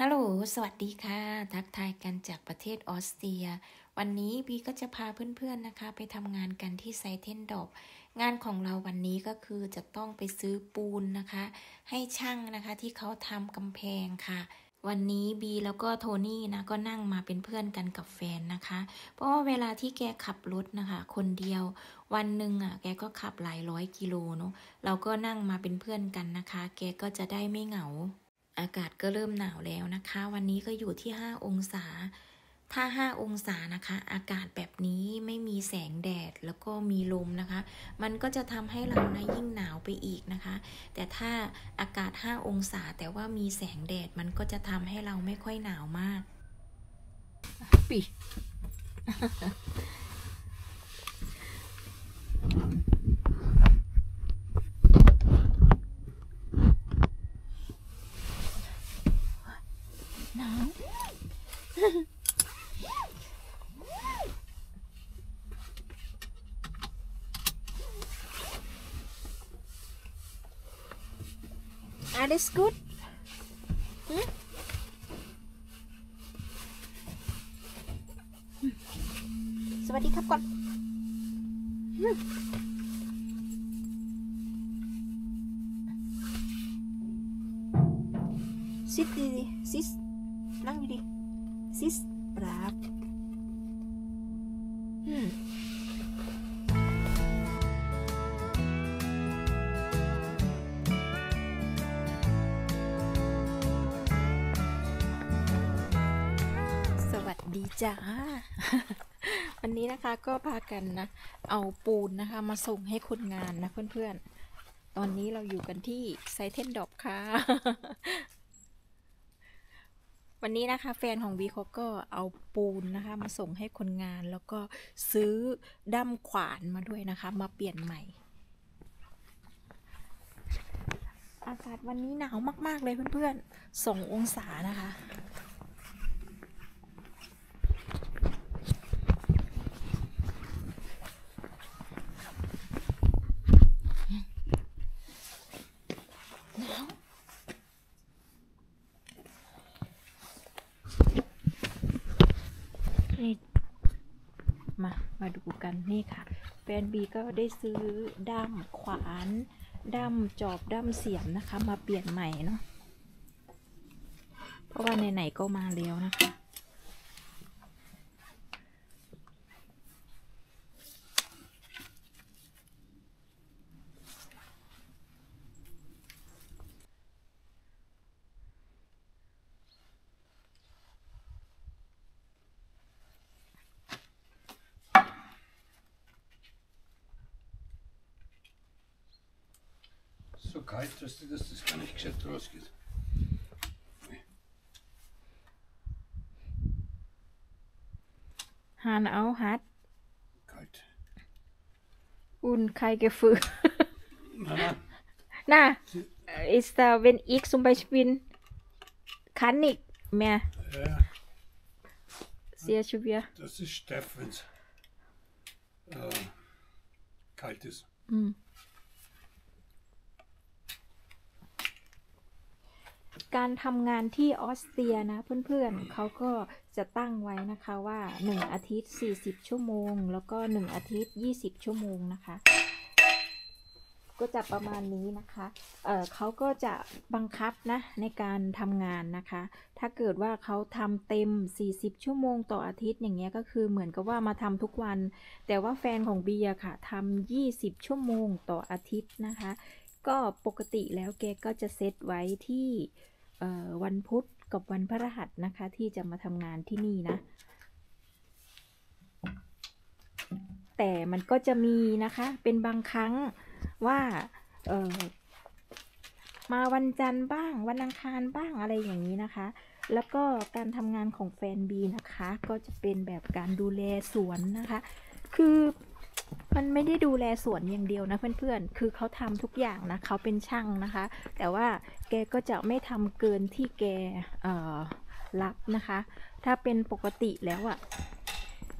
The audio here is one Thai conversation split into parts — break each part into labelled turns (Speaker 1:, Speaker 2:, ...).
Speaker 1: ฮัลโหล สวัสดีค่ะ ทักทายกันจากประเทศออสเตรีย วันนี้บีก็จะพาเพื่อนๆนะคะ ไปทำงานกันที่ไซเทนดอบงานของเราวันนี้ก็คือจะต้องไปซื้อปูนนะคะ ให้ช่างนะคะที่เขาทำกำแพงค่ะ วันนี้บีแล้วก็โทนี่นะก็นั่งมาเป็นเพื่อนกันกับแฟนนะคะ เพราะว่าเวลาที่แกขับรถนะคะ คนเดียว วันหนึ่งอะ แกก็ขับหลายร้อยกิโลเนาะ เราก็นั่งมาเป็นเพื่อนกันนะคะ แกก็จะได้ไม่เหงา อากาศก็เริ่มหนาวแล้วนะคะ วันนี้ก็อยู่ที่ 5 องศา ถ้า 5 องศานะคะ อากาศแบบนี้ไม่มีแสงแดดแล้วก็มีลมนะคะ มันก็จะทำให้เรานะยิ่งหนาวไปอีกนะคะ แต่ถ้าอากาศ 5 องศาแต่ว่ามีแสงแดดมันก็จะทำให้เราไม่ค่อยหนาวมากปี Alles gut? Hm? Hm. สวัสดีครับก่อน Hm. ซิด จ้าวันนี้นะคะก็พากันนะ เอาปูนนะคะ มาส่งให้คนงานนะเพื่อนๆ ตอนนี้เราอยู่กันที่ไซเทนดอบค่ะ วันนี้นะคะ แฟนของวีเขาก็เอาปูนนะคะ มาส่งให้คนงานแล้วก็ซื้อด้ามขวานมาด้วยนะคะ มาเปลี่ยนใหม่ อากาศวันนี้หนาวมากๆเลยเพื่อนๆสององศานะคะ หนาว นี่ มามาดูกันนี่ค่ะ แฟนบีก็ได้ซื้อด้ามขวานด้ามจอบด้ามเสียมนะคะ มาเปลี่ยนใหม่เนาะเพราะว่าไหนๆก็มาแล้วนะคะ
Speaker 2: So kalt, dass das, das gar nicht gescheit rausgeht.
Speaker 1: Hahn auch hat
Speaker 2: Kalt.
Speaker 1: und kein Gefühl.
Speaker 2: Mama,
Speaker 1: Na, ist da, wenn ich zum Beispiel kann nicht mehr
Speaker 2: ja,
Speaker 1: sehr schwer.
Speaker 2: das ist es äh, kalt ist.
Speaker 1: อื การทำงานที่ออสเตรียนะเพื่อนๆเขาก็จะตั้งไว้นะคะว่า 1 อาทิตย์ 40 ชั่วโมง แล้วก็ 1 อาทิตย์ 20 ชั่วโมงนะคะ ก็จะประมาณนี้นะคะเเขาก็จะบังคับนะในการทำงานนะคะ ถ้าเกิดว่าเขาทำเต็ม 40 ชั่วโมงต่ออาทิตย์อย่างเงี้ยก็คือเหมือนกับว่ามาทำทุกวัน แต่ว่าแฟนของเบียร์ค่ะทำ20 ชั่วโมงต่ออาทิตย์นะคะ ก็ปกติแล้วแกก็จะเซตไว้ที่ วันพุธกับวันพฤหัสนะคะ ที่จะมาทำงานที่นี่นะ แต่มันก็จะมีนะคะ เป็นบางครั้งว่ามาวันจันทร์บ้าง วันอังคารบ้างอะไรอย่างนี้นะคะ แล้วก็การทำงานของแฟนบีนะคะ ก็จะเป็นแบบการดูแลสวนนะคะ คือ มันไม่ได้ดูแลสวนอย่างเดียวนะเพื่อนๆ คือเขาทำทุกอย่างนะเขาเป็นช่างนะคะ แต่ว่าแกก็จะไม่ทำเกินที่แกเอ่อรับนะคะ ถ้าเป็นปกติแล้วอะ่ะ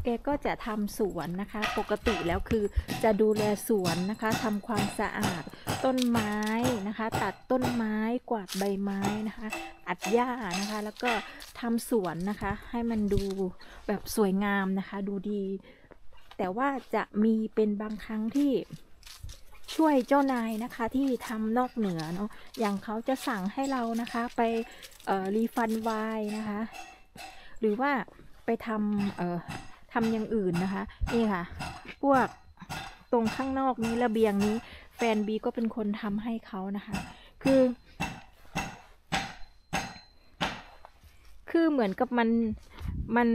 Speaker 1: แกก็จะทำสวนนะคะ ปกติแล้วคือจะดูแลสวนนะคะทำความสะอาดต้นไม้นะคะ ตัดต้นไม้กวาดใบไม้นะคะ อัดหญ้านะคะ แล้วก็ทำสวนนะคะ ให้มันดูแบบสวยงามนะคะ ดูดี แต่ว่าจะมีเป็นบางครั้งที่ช่วยเจ้านายนะคะที่ทำนอกเหนือเนาะอย่างเขาจะสั่งให้เรานะคะไปรีฟันไวน์นะคะ หรือว่าไปทำเอ่อทำอย่างอื่นนะคะ นี่ค่ะ พวกตรงข้างนอกนี้ระเบียงนี้ แฟนบีก็เป็นคนทำให้เขานะคะ คือ คือเหมือนกับมันมัน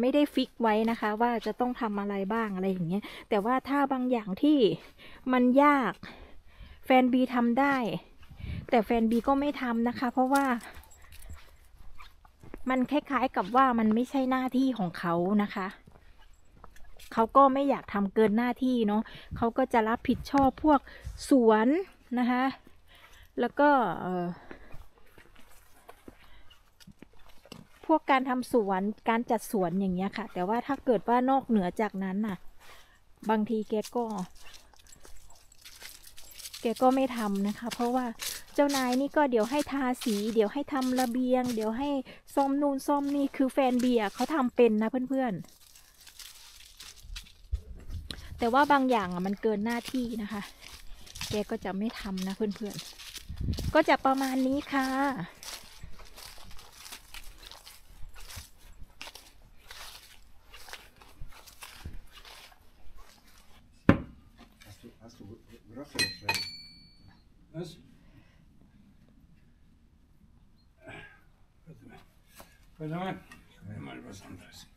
Speaker 1: ไม่ได้ฟิกไว้นะคะ ว่าจะต้องทำอะไรบ้างอะไรอย่างเงี้ย แต่ว่าถ้าบางอย่างที่มันยากแฟนบีทำได้ แต่แฟนบีก็ไม่ทำนะคะ เพราะว่า มันคล้ายๆกับว่ามันไม่ใช่หน้าที่ของเขานะคะเขาก็ไม่อยากทำเกินหน้าที่เนาะเขาก็จะรับผิดชอบพวกสวนนะคะ แล้วก็เอ่อ พวกการทำสวนการจัดสวนอย่างเงี้ยค่ะ แต่ว่าถ้าเกิดว่านอกเหนือจากนั้นน่ะ บางทีแกก็ แกก็ไม่ทำนะคะ เพราะว่าเจ้านายนี่ก็เดี๋ยวให้ทาสี เดี๋ยวให้ทำระเบียง เดี๋ยวให้ซ่อมนู่นซ่อมนี่คือแฟนเบียร์เขาทำเป็นนะเพื่อนๆ แต่ว่าบางอย่างอะมันเกินหน้าที่นะคะ แกก็จะไม่ทำนะเพื่อนๆ ก็จะประมาณนี้ค่ะ
Speaker 2: Perdón,
Speaker 1: me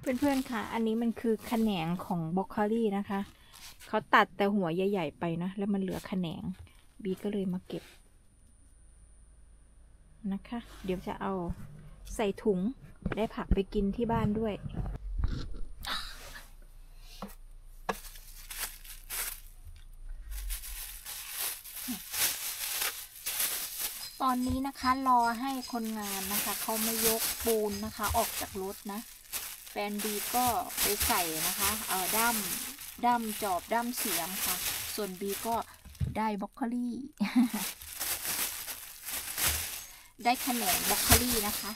Speaker 1: เพื่อนๆค่ะ อันนี้มันคือแขนงของบรอกโคลีนะคะ เขาตัดแต่หัวใหญ่ ๆ ไปนะ แล้วมันเหลือแขนง บีก็เลยมาเก็บ นะคะ เดี๋ยวจะเอาใส่ถุง ได้ผักไปกินที่บ้านด้วยตอนนี้นะคะรอให้คนงานนะคะเขามายกปูนนะคะ ออกจากรถนะ แฟนบีก็ไปใส่นะคะเออด้ามด้ามจอบด้ามเสียมค่ะ ส่วนบีก็ได้บรอกโคลี่ได้แขนงบรอกโคลี่นะคะ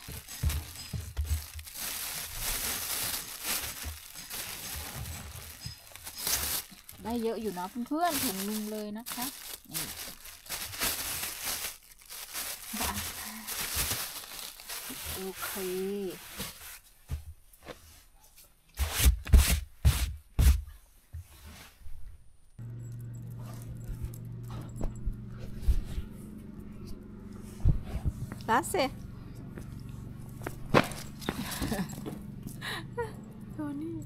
Speaker 1: ได้เยอะอยู่เนาะเพื่อนๆถุงนึงเลยนะคะนี่อะโอเค Lasse. ตัวนี้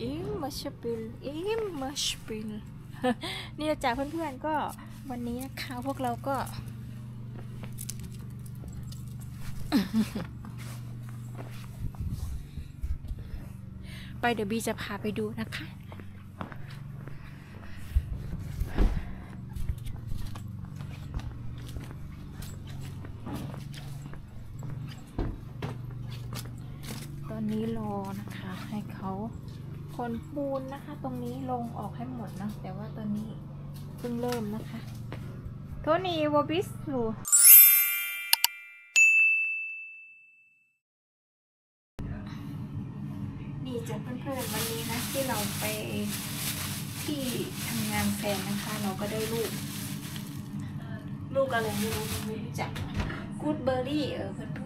Speaker 1: อิมมาชปิลอิมมาชปิลนี่จ้าเพื่อนๆก็วันนี้นะคะพวกเราก็ ไปเดี๋ยวบีจะพาไปดูนะคะ นี้รอนะคะ ให้เขาคนปูนนะคะ ตรงนี้ลงออกให้หมดนะแต่ว่าตอนนี้เพิ่งเริ่มนะคะโทนี่วอบิสลูนี่จะเพื่อนๆวันนี้นะที่เราไปที่ทำงานแฟนนะคะ เราก็ได้ลูก ลูกอะไรไม่รู้ไม่รู้จักกูดเบอร์รี่เออเ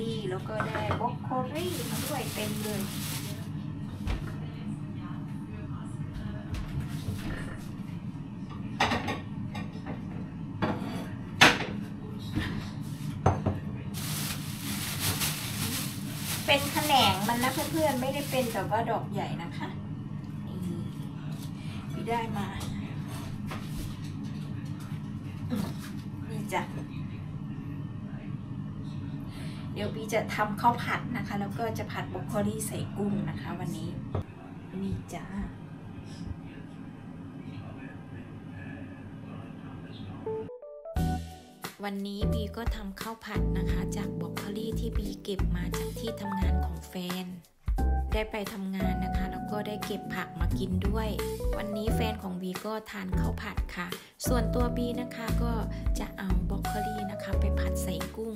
Speaker 1: รี่ แล้วก็ได้บล็อกโคลี่มาด้วยเต็มเลยเป็นแขนงมันนะเพื่อนๆ ไม่ได้เป็นแบบว่าดอกใหญ่นะคะ นี่ได้มา ดี๋ยวพี่จะทำข้าวผัดนะคะ แล้วก็จะผัดบรอกโคลีใส่กุ้งนะคะ วันนี้นี่จ้าวันนี้บีก็ทำข้าวผัดนะคะ จากบรอกโคลีที่บีเก็บมาจากที่ทำงานของแฟน ได้ไปทำงานนะคะ แล้วก็ได้เก็บผักมากินด้วย วันนี้แฟนของบีก็ทานข้าวผัดค่ะ ส่วนตัวบีนะคะก็จะเอาบรอกโคลีนะคะ ไปผัดใส่กุ้ง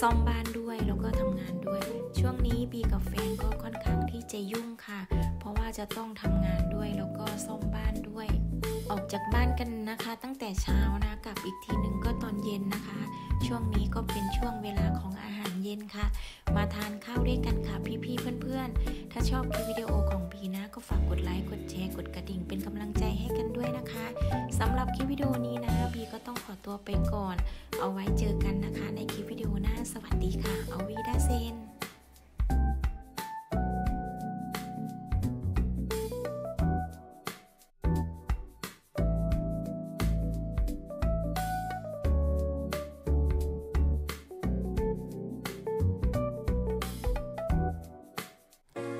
Speaker 1: ซ่อมบ้านด้วยแล้วก็ทำงานด้วย ช่วงนี้บีกับแฟนก็ค่อนข้างที่จะยุ่งค่ะ เพราะว่าจะต้องทำงานด้วยแล้วก็ซ่อมบ้านด้วย ออกจากบ้านกันนะคะ ตั้งแต่เช้านะกลับอีกทีหนึ่งก็ตอนเย็นนะคะ ช่วงนี้ก็เป็นช่วงเวลาของอาหารเย็นค่ะ มาทานข้าวด้วยกันค่ะพี่ๆเพื่อนๆ ถ้าชอบคลิปวิดีโอของบีนะ ก็ฝากกดไลค์กดแชร์กดกระดิ่งเป็นกำลังใจให้กันด้วยนะคะสำหรับคลิปวิดีโอนี้นะบีก็ต้องขอตัวไปก่อน เอาไว้เจอกันนะคะ ในคลิปวิดีโอหน้าสวัสดีค่ะเอาวีดาเซน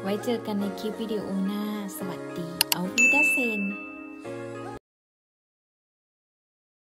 Speaker 1: ไว้เจอกันในคลิปวิดีโอหน้า สวัสดี